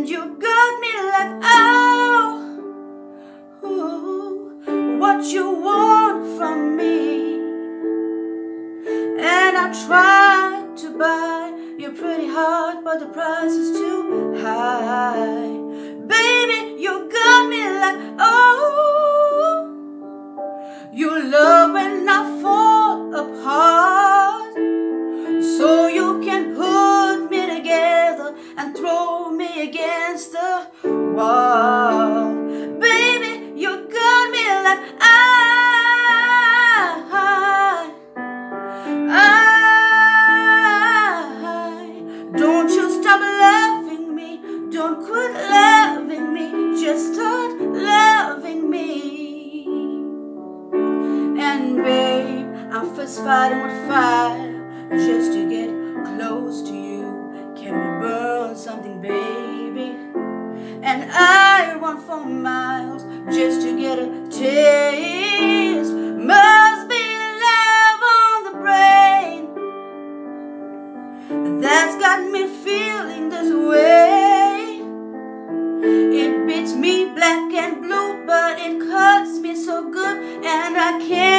And you got me like, oh, ooh, what you want from me. And I tried to buy your pretty heart, but the price is too high. Baby, you got me like, oh, you love. And babe, I'm first fighting with fire just to get close to you. Can we burn something, baby? And I run for miles just to get a taste. Must be love on the brain that's got me feeling this way. It beats me black and blue, but it cuts me so good, and I can't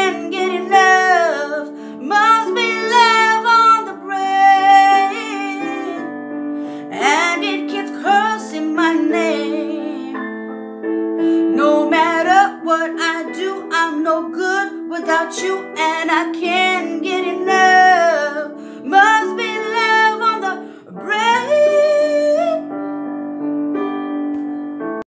what I do, I'm no good without you, and I can't get enough.